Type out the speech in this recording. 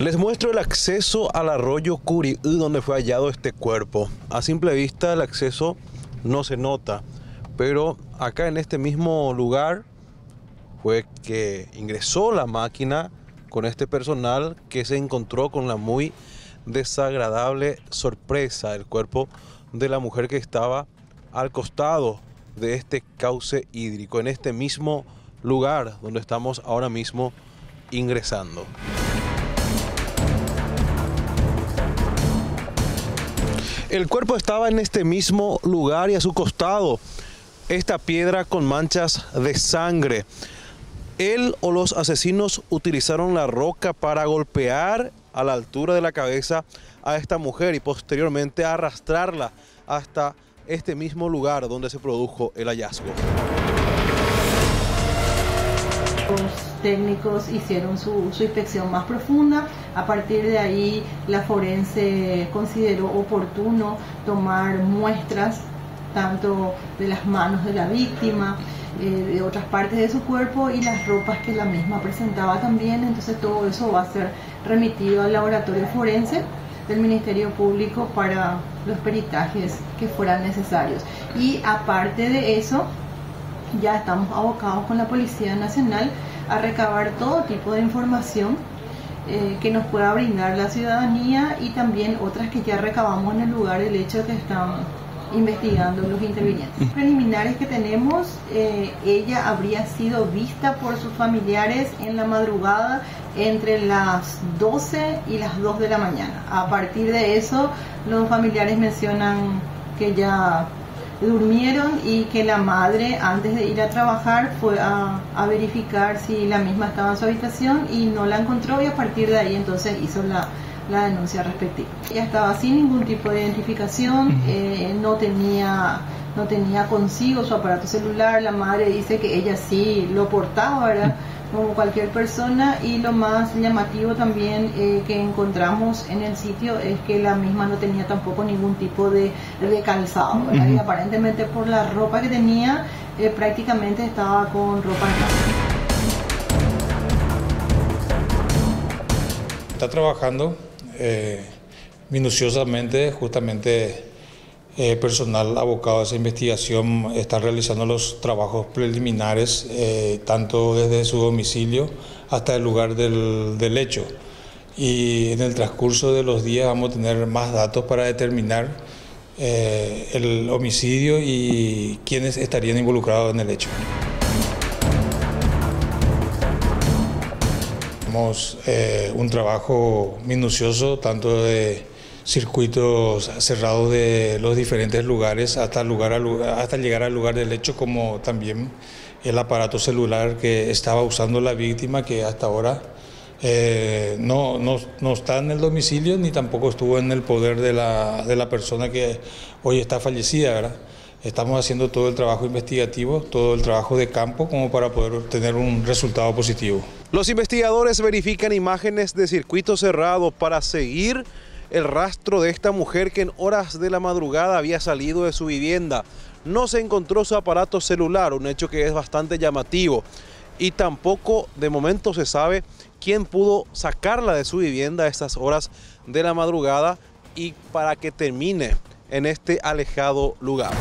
Les muestro el acceso al arroyo Curiú donde fue hallado este cuerpo. A simple vista el acceso no se nota, pero acá en este mismo lugar fue que ingresó la máquina con este personal que se encontró con la muy desagradable sorpresa del cuerpo de la mujer que estaba al costado de este cauce hídrico, en este mismo lugar donde estamos ahora mismo ingresando. El cuerpo estaba en este mismo lugar y a su costado esta piedra con manchas de sangre. Él o los asesinos utilizaron la roca para golpear a la altura de la cabeza a esta mujer y posteriormente arrastrarla hasta este mismo lugar donde se produjo el hallazgo. Técnicos hicieron su, su, inspección más profunda. A partir de ahí, la forense consideró oportuno tomar muestras tanto de las manos de la víctima, eh, de otras partes de su cuerpo y las ropas que la misma presentaba también. Entonces todo eso va a ser remitido al laboratorio forense del Ministerio Público para los peritajes que fueran necesarios. Y aparte de eso, ya estamos abocados con la Policía Nacional a recabar todo tipo de información eh, que nos pueda brindar la ciudadanía y también otras que ya recabamos en el lugar del hecho que están investigando los intervinientes. Preliminares que tenemos, eh, ella habría sido vista por sus familiares en la madrugada entre las 12 y las 2 de la mañana. A partir de eso, los familiares mencionan que ya durmieron y que la madre antes de ir a trabajar fue a, verificar si la misma estaba en su habitación y no la encontró y a partir de ahí entonces hizo la, la denuncia respectiva. Ella estaba sin ningún tipo de identificación, eh, no tenía no tenía consigo su aparato celular, la madre dice que ella sí lo portaba, ¿verdad? como cualquier persona y lo más llamativo también eh, que encontramos en el sitio es que la misma no tenía tampoco ningún tipo de, de calzado y aparentemente por la ropa que tenía eh, prácticamente estaba con ropa Está trabajando eh, minuciosamente justamente eh, personal abocado a esa investigación está realizando los trabajos preliminares, eh, tanto desde su domicilio hasta el lugar del, hecho. Y en el transcurso de los días vamos a tener más datos para determinar eh, el homicidio y quiénes estarían involucrados en el hecho. Tenemos un trabajo minucioso tanto de circuitos cerrados de los diferentes lugares hasta, lugar hasta llegar al lugar del hecho, como también el aparato celular que estaba usando la víctima, que hasta ahora eh, no, no, no, está en el domicilio ni tampoco estuvo en el poder de la, de la persona que hoy está fallecida. Estamos haciendo todo el trabajo investigativo, todo el trabajo de campo como para poder obtener un resultado positivo. Los investigadores verifican imágenes de circuitos cerrados para seguir el rastro de esta mujer que en horas de la madrugada había salido de su vivienda. No se encontró su aparato celular, un hecho que es bastante llamativo. Y tampoco de momento se sabe quién pudo sacarla de su vivienda a estas horas de la madrugada y para que termine en este alejado lugar.